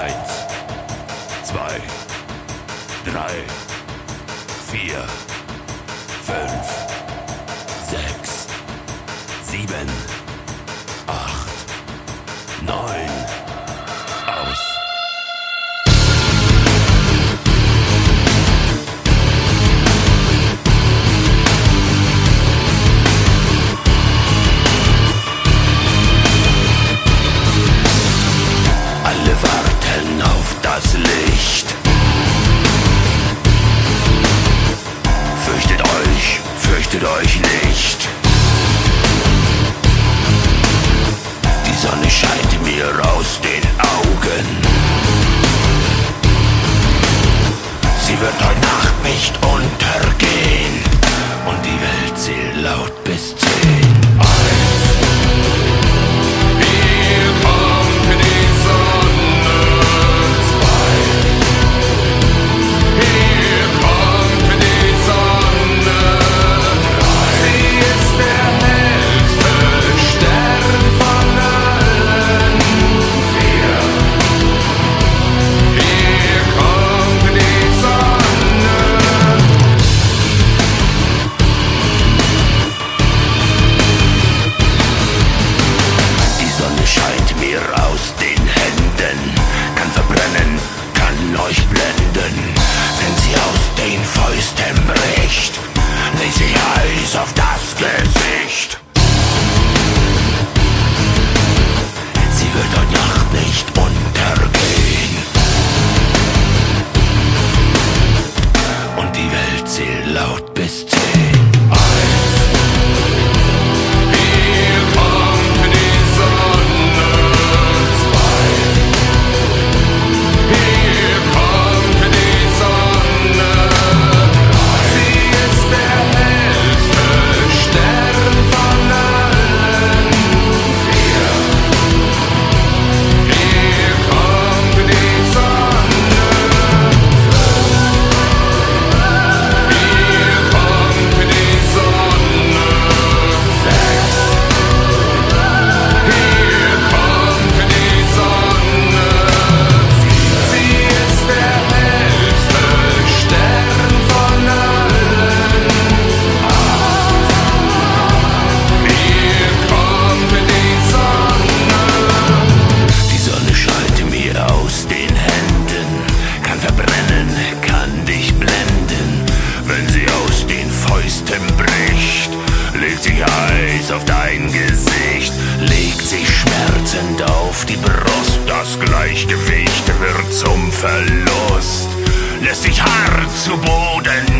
Eins, zwei, drei, vier, fünf, sechs, sieben, acht, neun. Verlust. Lässt dich hart zu Boden